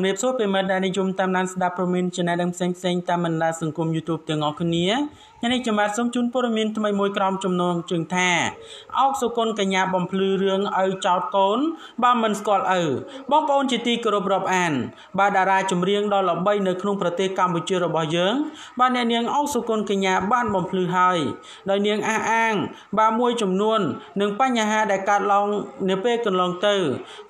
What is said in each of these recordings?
ជំរាបសួរប្រិមត្តដែលនិយមតាមដានស្ដាប់ព័ត៌មានចំណេះដឹងផ្សេងផ្សេងតាមបណ្ដាសង្គម YouTube ទាំងអស់គ្នាថ្ងៃនេះខ្ញុំបាទសូមជូនព័ត៌មានថ្មីមួយក្រោមចំណងជើងថាអោកសុគន្ធកញ្ញាបំភ្លឺរឿងឪចោតកូនបើមិនស្គាល់ឪបងប្អូនជាទីគោរពរាប់អាន បាទតារាចម្រៀងដ៏ល្បីនៅក្នុងប្រទេសកម្ពុជារបស់យើង បាទអ្នកនាងអោកសុគន្ធកញ្ញាបានបំភ្លឺហើយដោយនាងអះអាង បាទមួយចំនួននឹងបញ្ហាដែលកើតឡើងនាពេលកន្លងទៅ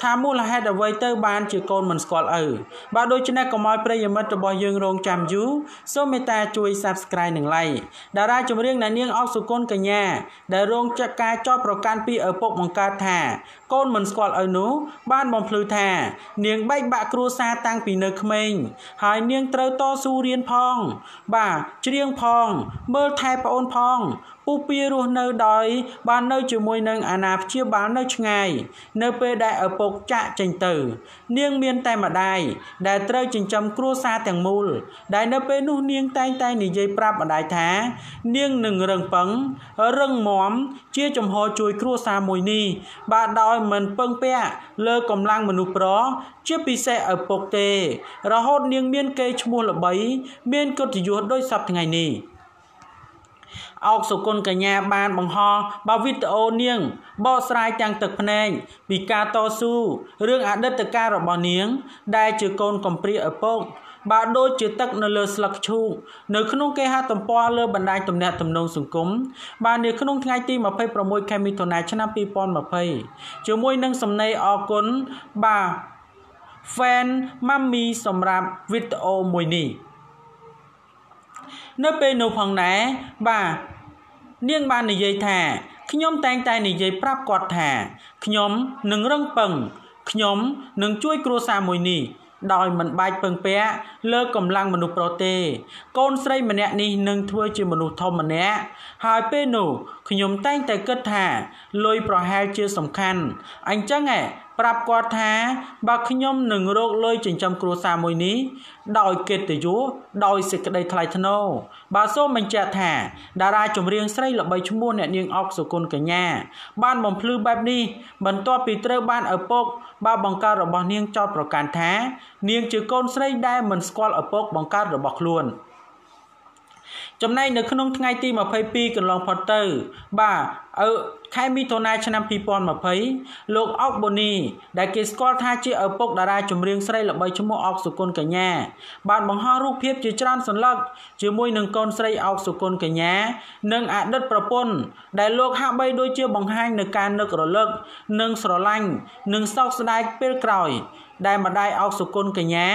ថាមូលហេតុអ្វីទៅបានជាកូនមិនស្គាល់ឪបាទដូច្នេះកុំឲ្យប្រិយមិត្តរបស់យើងរងចាំយូរសូមមេត្តាជួយ Subscribe និង Like តារាចម្រៀងអ្នកនាងអុកសុគន្ធកញ្ញាដែលរងចាត់ការចោទប្រកាន់ពីឪពុកបង្កើតថា កូនមិនស្គាល់ឪនោះបានបំភ្លឺថា នាងបែកបាក់គ្រួសារតាំងពីនៅក្មេងហើយនាងត្រូវតស៊ូរៀនផង បាទច្រៀងផង មើលថែប្អូនផង ពុះពៀរស់នៅដោយបាននៅជាមួយនឹងអាណាព្យាបាលនៅឆ្ងាយ នៅពេលដែលឪពុកចាក់ចេញទៅ នាងមានតែម្ដាយដែលត្រូវចិញ្ចឹមគ្រួសារទាំងមូល ដែលនៅពេលនោះនាងតែងតែនិយាយប្រាប់ម្ដាយថា នាងនឹងរឹងប៉ឹងរឹងមាំជាចំហជួយគ្រួសារមួយនេះបាទដោយមិនពឹងពាក់លើកម្លាំងមនុស្សប្រុសជាពិសេសឪពុកទេ រហូតនាងមានកេរ្តិ៍ឈ្មោះល្បី មានកិត្តិយសដោយសពថ្ងៃនេះ អោកសុគន្ធកញ្ញាបានបង្ហោះបើវីដេអូនាងបកស្រាយទាំងទឹកភ្នែកពីការតស៊ូរឿងអតីតកាលរបស់នាង ដែលជាកូនកំព្រាឪពុកបាទដូចជាទឹកនៅលើស្លឹកឈូកនៅក្នុងគេហទំព័រលើបណ្ដាញទំនាក់ទំនងសង្គមបាទនៅក្នុងថ្ងៃទី26ខែមិថុនាឆ្នាំ2020ជាមួយនឹងសំណេរអរគុណបាទ fan Mami សម្រាប់វីដេអូមួយនេះ នៅពេលនោះផងដែរបាទនាងបាននិយាយថាខ្ញុំតែងតែនិយាយប្រាប់គាត់ថាខ្ញុំនឹងរឹងពឹងខ្ញុំនឹងជួយគ្រួសារមួយនេះដោយមិនបាច់ពឹងពាក់លើកម្លាំងមនុស្សប្រុសទេកូនស្រីម្នាក់នេះនឹងធ្វើជាមនុស្សធំម្នាក់ហើយពេលនោះ ខ្ញុំតែងតែគិតថាលុយប្រហែលជាសំខាន់អញ្ចឹងឯងប្រាប់គាត់ថាបើខ្ញុំនឹងរកលុយចិញ្ចឹមគ្រួសារមួយនេះដោយកិត្តិយសដោយសេចក្តីថ្លៃថ្នូរបាទសូមបញ្ជាក់ថាតារាចម្រៀងស្រីល្បីឈ្មោះអ្នកនាងអុកសុគន្ធកញ្ញាបានបំភ្លឺបែបនេះបន្ទាប់ពីត្រូវបានឪពុកបាទបង្កើតរបស់នាងចោទប្រកាន់ថា នាងជាកូនស្រីដែលមិនស្គាល់ឪពុកបង្កើតរបស់ខ្លួន ចំណែកនៅក្នុងថ្ងៃទី22កន្លងផុតទៅ បាទ ឪខែមិថុនាឆ្នាំ2020លោកអុកបូនីដែលគេស្គាល់ថាជាឪពុកតារាចម្រៀងស្រីល្បីឈ្មោះអុកសុគន្ធកញ្ញាបានបង្ហោះរូបភាពជាច្រើនសន្លឹកជាមួយនឹងកូនស្រីអុកសុគន្ធកញ្ញា និងអតីតប្រពន្ធដែលលោកហាក់បីដូចជាបង្ហាញនៅការនឹករលឹកនិងស្រឡាញ់និងសោកស្ដាយពេលក្រោយដែលម្ដាយអោកសុគន្ធកញ្ញា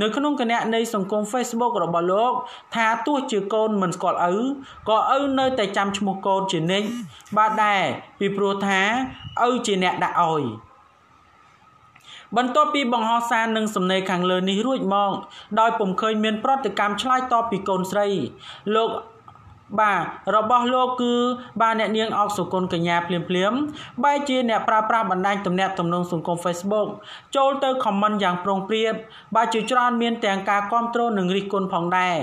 នៅក្នុងគណនីសង្គម Facebook របស់លោក ថាទោះជាកូនមិនស្គាល់ឪក៏ឪនៅតែចាំឈ្មោះកូនជានិច្ចបាទដែរពីព្រោះថាឪជាអ្នកដាក់ឲ្យបន្ទាប់ពីបង្ហោះសារនឹងសំណេរខាងលើនេះរួចមកដោយពុំឃើញមានប្រតិកម្មឆ្លើយតបពីកូនស្រីលោក បាទរបស់លោកគឺបាទអ្នកនាងអុកសុគន្ធកញ្ញាភ្លាមភ្លាមបែរជាអ្នកប្រើប្រាស់បណ្ដាញទំនាក់ទំនងសង្គម Facebook ចូលទៅខមមិនយ៉ាងប្រុងប្រៀបបាទជាច្រើនមានទាំងការគ្រប់គ្រងនិងរិះគន់ផងដែរ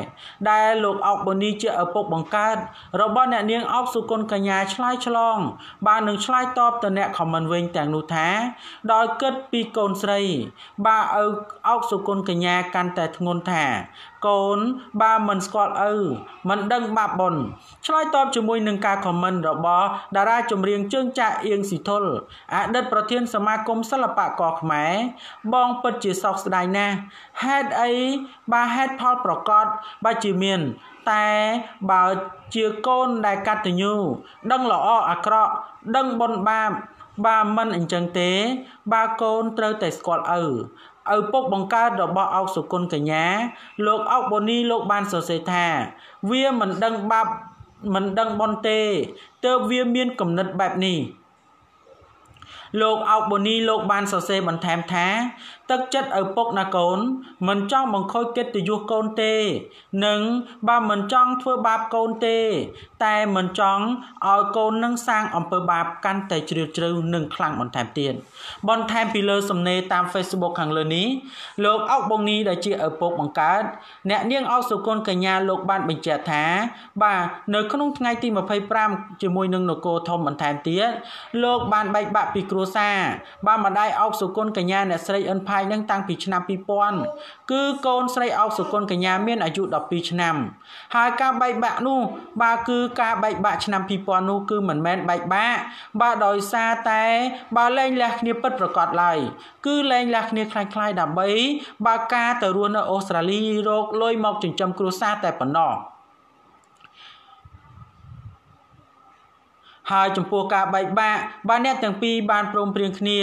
ដែលលោកអុកបូនីជាឪពុកបង្កើតរបស់អ្នកនាងអុកសុគន្ធកញ្ញាឆ្លើយឆ្លង បាទនឹងឆ្លើយតបទៅអ្នកខមមិនវិញទាំងនោះថា ដោយគិតពីកូនស្រី បាទឪ អុកសុគន្ធកញ្ញាកាន់តែធ្ងន់ថា កូនបើមិនស្គាល់ឪមិនដឹងបាបបុណ្យឆ្លើយតបជាមួយនឹងការខមមិនរបស់តារាចម្រៀងជើងចាក់អៀងស៊ីធុលអតីតប្រធានសមាគមសិល្បករខ្មែរបងពិតជាសោកស្ដាយណាស់ហេតុអីបើហេតុផលប្រកបបើជាមានតែបើជាកូនដែលកតញ្ញូដឹងល្អអាក្រក់ដឹងបុណ្យបាបបើមិនអញ្ចឹងទេ បើកូនត្រូវតែស្គាល់ឪ ឪពុកបង្កើតរបស់អោកសុគន្ធកញ្ញា លោកអោកបូនីលោកបានសរសេរថា វាមិនដឹងបាបមិនដឹងបនទេទើបវាមានគំនិតបែបនេះលោកអោកបូនីលោកបានសរសេរបន្ថែមថា ទឹកចិត្តឪពុកណាកូន មិនចង់បង្ខូចកិត្តិយសកូនទេនិងបើមិនចង់ធ្វើបាបកូនទេ តែមិនចង់ឲ្យកូននឹងសាងអំពើបាបកាន់តែជ្រាលជ្រៅនិងខ្លាំងបន្ថែមទៀតបន្ថែមពីលើសំណេរតាម Facebook ខាងលើនេះលោកអុកបងនីដែលជាឪពុកបង្កើតអ្នកនាងអុកសុគន្ធកញ្ញាលោកបានបញ្ជាក់ថា បាទនៅក្នុងថ្ងៃទី25ជាមួយនឹងនគរធំបន្ថែមទៀតលោកបានបែកបាក់ពីគ្រួសារបានម្ដាយអុកសុគន្ធកញ្ញាអ្នកស្រីអិនផាហើយនឹងតាំងពីឆ្នាំ2000គឺកូនស្រីអោបសុគន្ធកញ្ញាមានអាយុ12ឆ្នាំ ហើយការបែកបាក់នោះបាទគឺការបែកបាក់ឆ្នាំ2000នោះគឺមិនមែនបែកបាក់បាទដោយសារតែបាទលែងលះគ្នាពិតប្រកបឡើយគឺលែងលះគ្នាខ្លាំងខ្លាយដើម្បីបាទការទៅរស់នៅអូស្ត្រាលីរកលុយមកចិញ្ចឹមគ្រួសារតែប៉ុណ្ណោះ ហើយចំពោះការបែកបាក់បាទអ្នកទាំងពីរបានព្រមព្រៀងគ្នា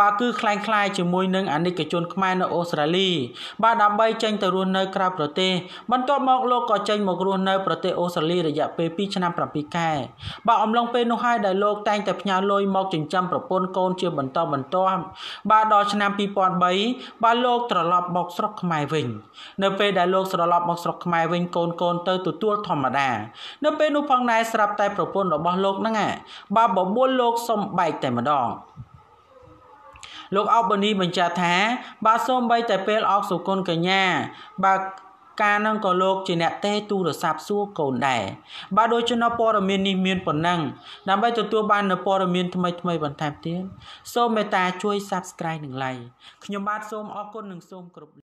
បាទគឺคล้ายคล้ายជាមួយនឹងអានិកជនខ្មែរនៅអូស្ត្រាលីបាទដើម្បីចេញទៅរស់នៅក្រៅប្រទេសបន្ទាប់មកលោកក៏ចេញមករស់នៅប្រទេសអូស្ត្រាលីរយៈពេល2ឆ្នាំ7ខែបាទអំឡុងពេលនោះហើយដែលលោកតែងតែផ្ញើលុយមកចិញ្ចឹមប្រពន្ធកូនជាបន្តបន្ទាប់បាទដល់ឆ្នាំ2003បាទលោកត្រឡប់មកស្រុកខ្មែរវិញនៅពេលដែលលោកត្រឡប់មកស្រុកខ្មែរវិញកូនកូនទៅទទួលធម្មតានៅពេលនោះផងដែរស្រាប់តែប្រពន្ធរបស់លោកហ្នឹង បើបបួលលោកសុំបែកតែម្ដងលោកអោបបនីបញ្ជាក់ថា បើសូម្បីតែពេលអោកសុគន្ធកញ្ញាបើការនឹងក៏លោកជាអ្នកទេទូរស័ព្ទសួរកូនដែរបាទដូច្នោះព័ត៌មាននេះមានប៉ុណ្ណឹងដើម្បីទទួលបាននូវព័ត៌មានថ្មីថ្មីបន្ថែមទៀតសូមមេត្តាជួយ Subscribe និង Like ខ្ញុំបាទសូមអរគុណនិងសូមគោរព